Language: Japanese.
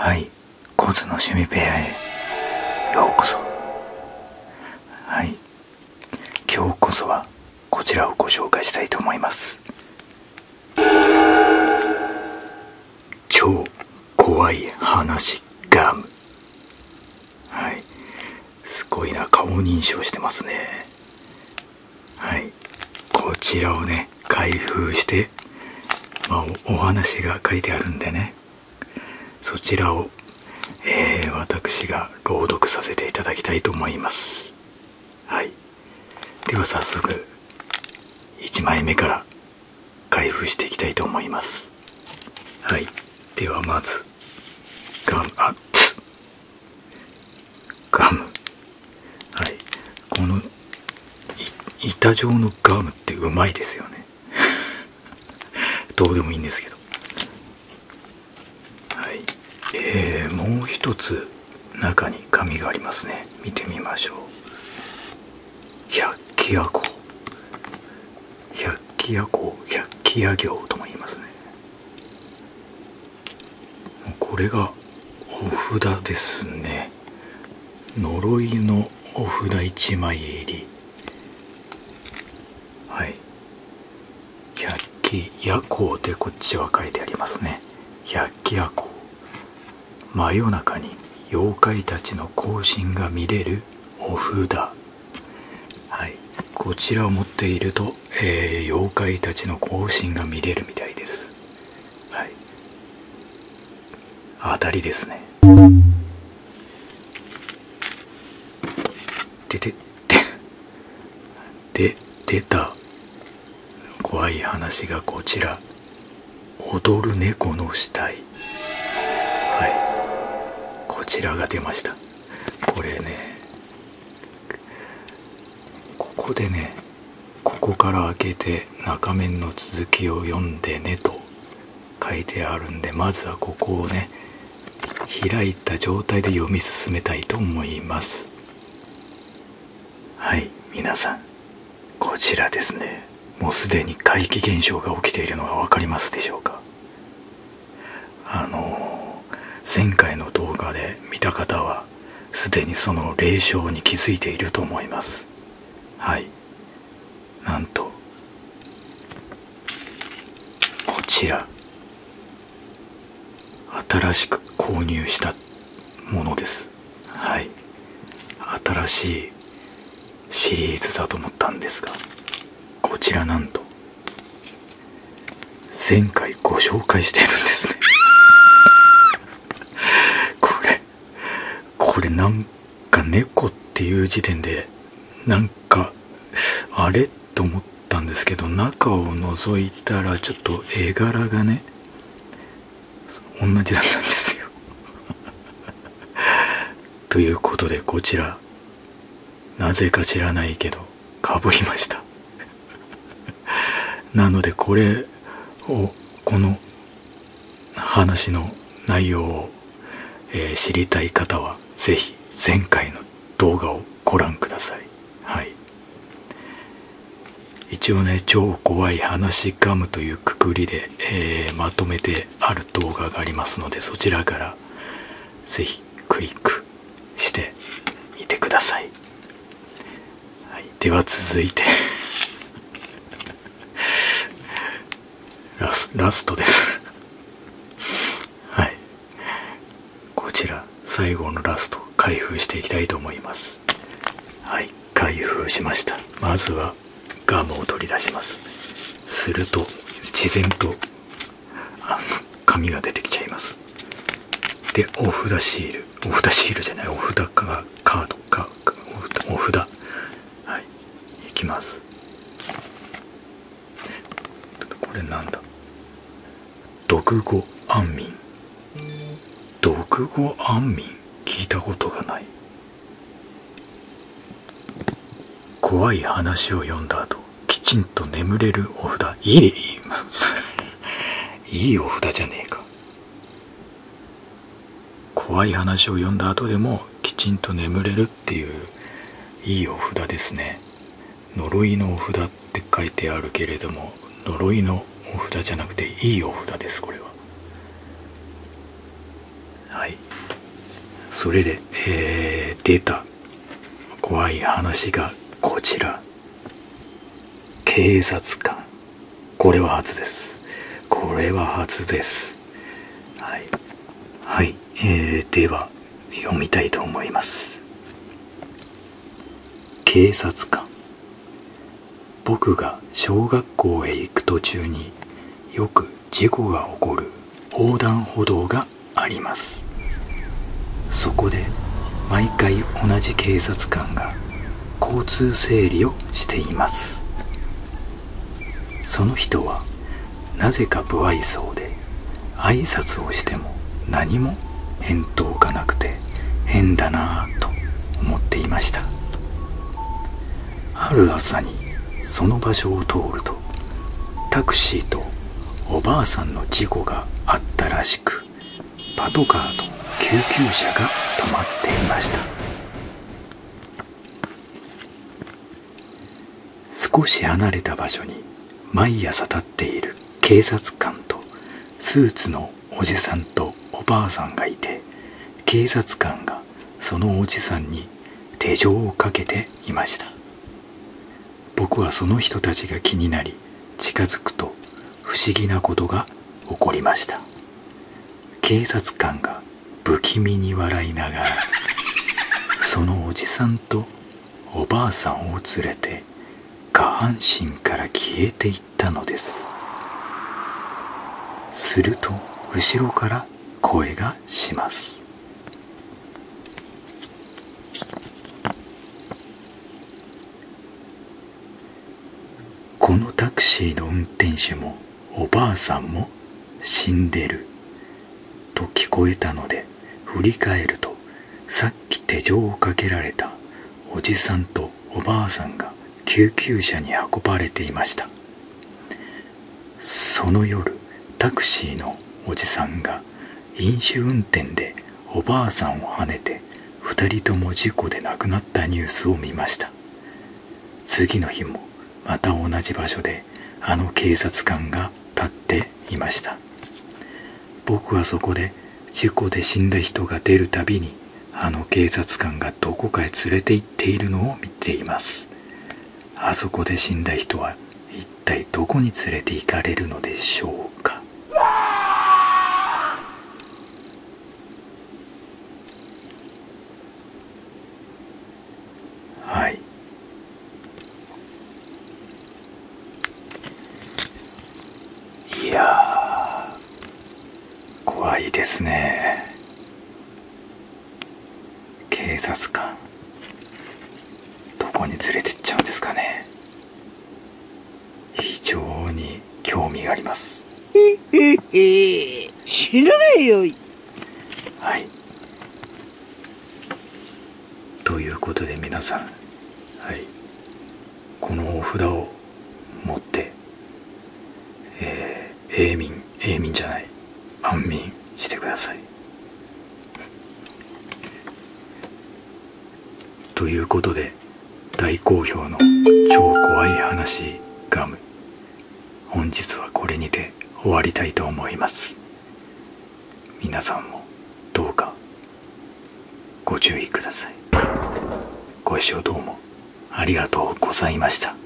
はい。コズの趣味部屋へ。ようこそ。はい。今日こそはこちらをご紹介したいと思います。超怖い話ガム。はい。すごいな顔認証してますね。はい。こちらをね開封してまあお話が書いてあるんでね。そちらを、えー私が朗読させていただきたいと思います。はい。では早速1枚目から開封していきたいと思います。はい。ではまずガムあつ。ガム。はい。この板状のガムってうまいですよね。どうでもいいんですけどはいえー、もう一つ中に紙がありますね。見てみましょう。百鬼夜行。百鬼夜行。百鬼夜行とも言いますね。これがお札ですね。呪いのお札1枚入り。はい。百鬼夜行でこっちは書いてありますね。百鬼夜行。真夜中に妖怪たちの行進が見れるお札。はい。こちらを持っていると、えー妖怪たちの行進が見れるみたいです。はい。当たりですね。でででで出た。怖い話がこちら。踊る猫の死体。ちらが出ました。これねここでねここから開けて中面の続きを読んでねと書いてあるんでまずはここをね開いた状態で読み進めたいと思います。はい皆さんこちらですね。もうすでに怪奇現象が起きているのが分かりますでしょうか？あの前回の動画で見た方はすでにその霊障に気づいていると思います。はい。なんとこちら。新しく購入したものです。はい。新しいシリーズだと思ったんですがこちらなんと前回ご紹介してるんですねこれこれなんか猫っていう時点でなんかあれと思ったんですけど中を覗いたらちょっと絵柄がね同じだったんですよ。ということでこちらなぜか知らないけどかぶりました。なのでこれをこの話の内容を、えー知りたい方はぜひ前回の動画をご覧ください。はい。一応ね超怖い話ガムというくくりで、えーまとめてある動画がありますのでそちらからぜひクリックしてみてください、はい、では続いて。ラスラストですはいこちら最後のラスト開封していきたいと思います。はい開封しました。まずはガムを取り出します。すると自然とあの紙が出てきちゃいます。でお札シール。お札シールじゃないお札かカードかお札はいいきます。これなんだ？毒語安眠。語安眠聞いたことがない。怖い話を読んだ後きちんと眠れるお札いいいいいいお札じゃねえか。怖い話を読んだ後でもきちんと眠れるっていういいお札ですね。呪いのお札って書いてあるけれども呪いのお札じゃなくていいお札ですこれは。はい。それで、えー、出た。怖い話がこちら。警察官。これは初です。これは初です。はい。はい、えー、では読みたいと思います。警察官。僕が小学校へ行く途中によく事故が起こる横断歩道があります。そこで毎回同じ警察官が交通整理をしています。その人はなぜか不愛想で挨拶をしても何も返答がなくて変だなぁと思っていました。ある朝にその場所を通るとタクシーとおばあさんの事故があったらしくパトカーと救急車が止まっていました。少し離れた場所に毎朝立っている警察官とスーツのおじさんとおばあさんがいて警察官がそのおじさんに手錠をかけていました。僕はその人たちが気になり近づくと不思議なことが起こりました。警察官が不気味に笑いながらそのおじさんとおばあさんを連れて下半身から消えていったのです。すると後ろから声がします。このタクシーの運転手もおばあさんも死んでる。と聞こえたので振り返るとさっき手錠をかけられたおじさんとおばあさんが救急車に運ばれていました。その夜タクシーのおじさんが飲酒運転でおばあさんをはねて2人とも事故で亡くなったニュースを見ました。次の日もまた同じ場所であの警察官が立っていました。僕はそこで事故で死んだ人が出るたびにあの警察官がどこかへ連れて行っているのを見ています。あそこで死んだ人は一体どこに連れて行かれるのでしょうか。はい。ですね。警察官。どこに連れてっちゃうんですかね。非常に興味があります。死なないよ。はい。ということで皆さんはい。このお札を持ってえー、永民永民じゃない安眠してくださいということで大好評の超怖い話ガム。本日はこれにて終わりたいと思います。皆さんもどうかご注意ください。ご視聴どうもありがとうございました。